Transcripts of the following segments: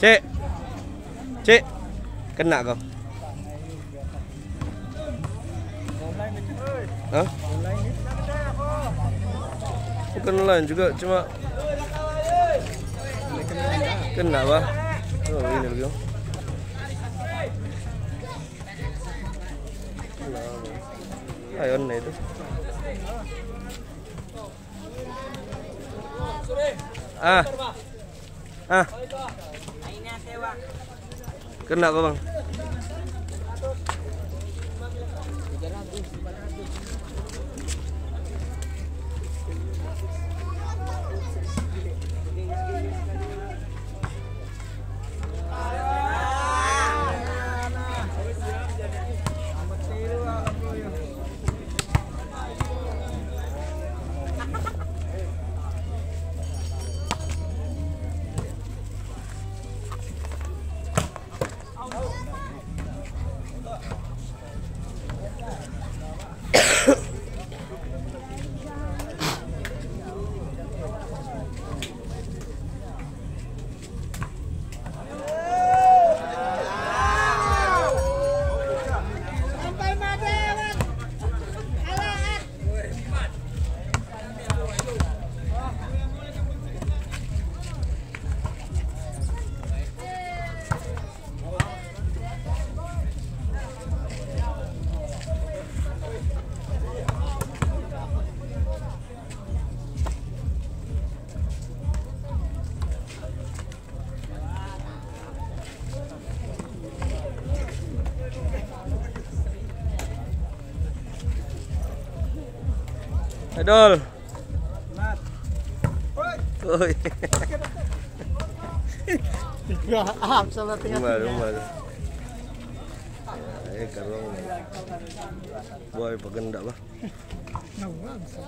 chị. Chị. Cân nặng không? Hả? Bukan lain juga cuma mà. Apa oh ini ai ayon na itu à. Ah. Kena kau bang. Idol. Ôi. Áp sa latin. Đúng rồi, đúng rồi. Dạ, Đấy, cà rô. Boy, paganda ba? Nawag sa.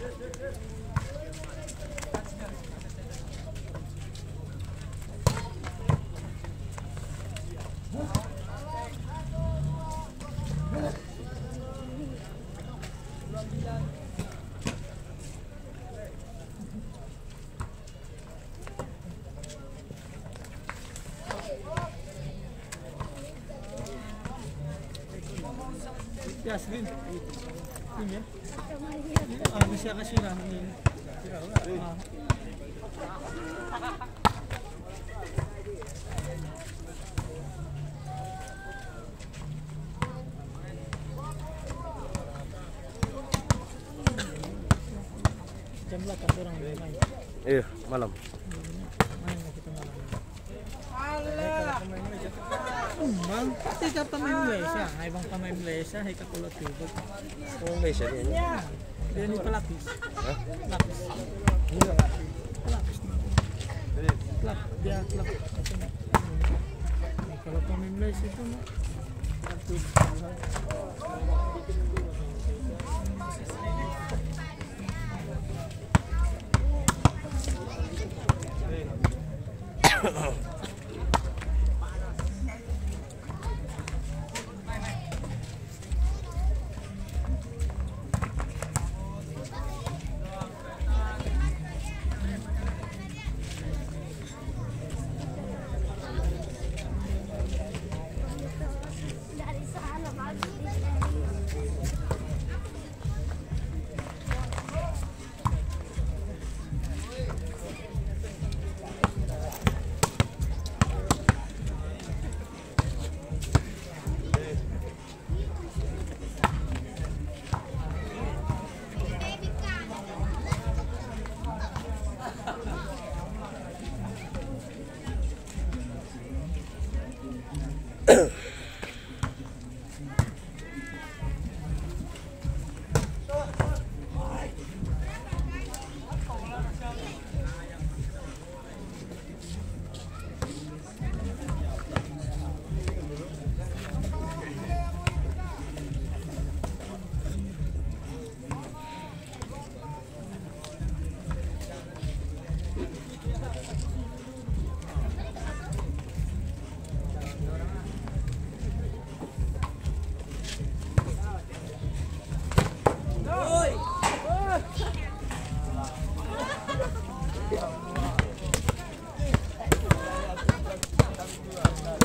Thank you. Ini ya. Ah, bisa kasih lah ini. Jam 8 orang main. Iya, malam. Ang tika pa may mlesa. Ang ibang pa may mlesa. Ay kakulot tubog. Ang mlesa din. Yeah. Hindi pa lapis. Ha? Lapis. Lapis na. Klap. Dia klap. Kalau pa may mlesa ito mo. Oh.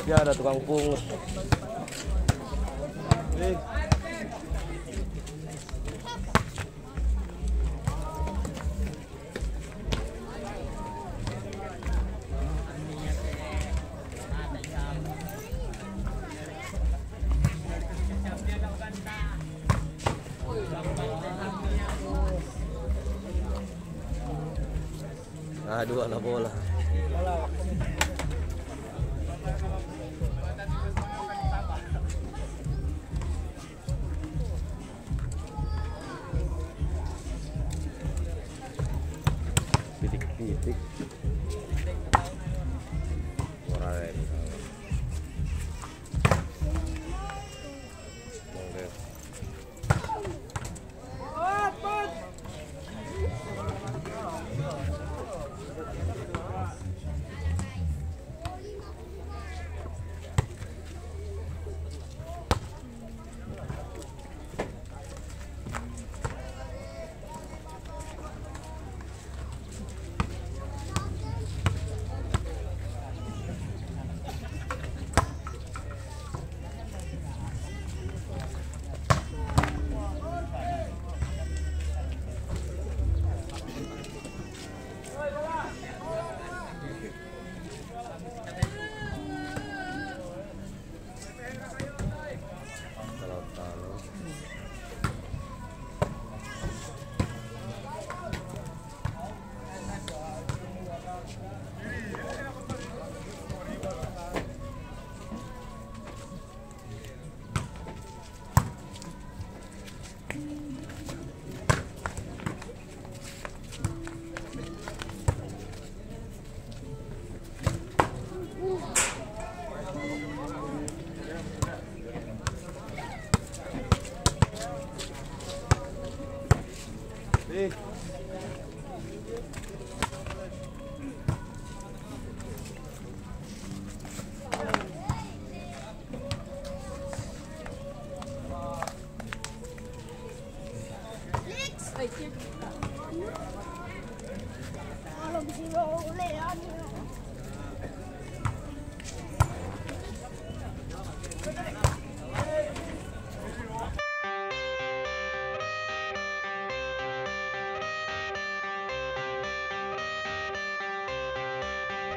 Ya ada tukang pungut. Nah, dua na bola. Pitik-pitik.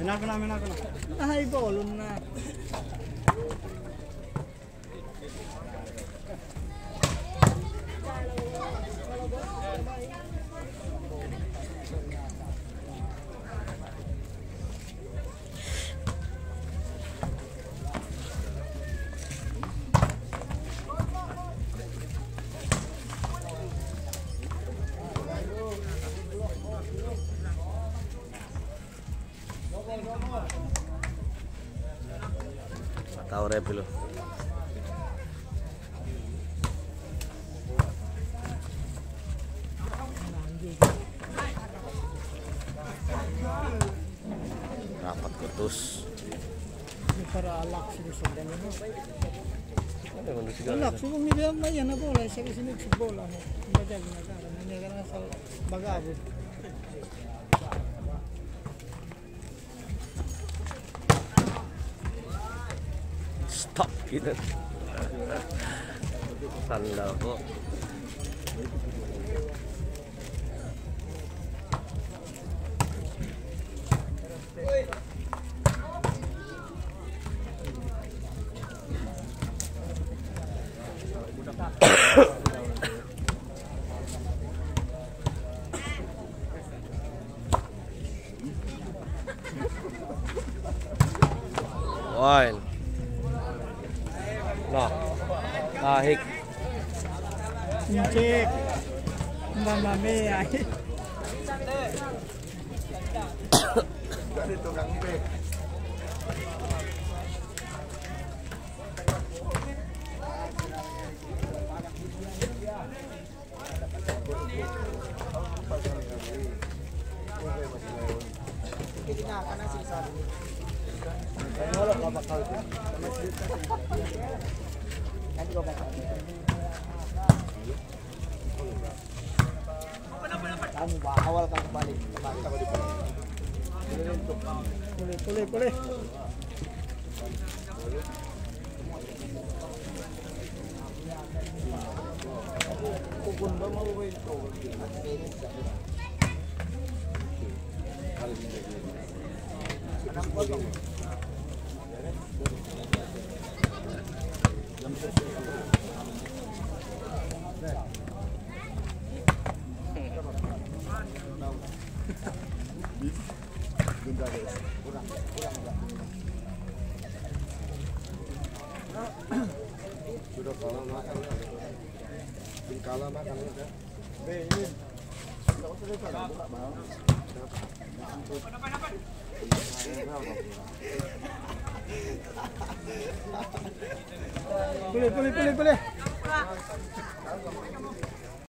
Ay, boluna. Ay, bolon na. Rapat kutus. Ini para alak kondisi Alak, may yan na bola, isa kasi nagsibola. Badag na ka, nandiyan ka na sa kỹ thuật thành là có Cangpek. Kamu awal kamu balik, balik. Cole, Pulih, pulih, pulih. Pulih, pulih, pulih, pulih.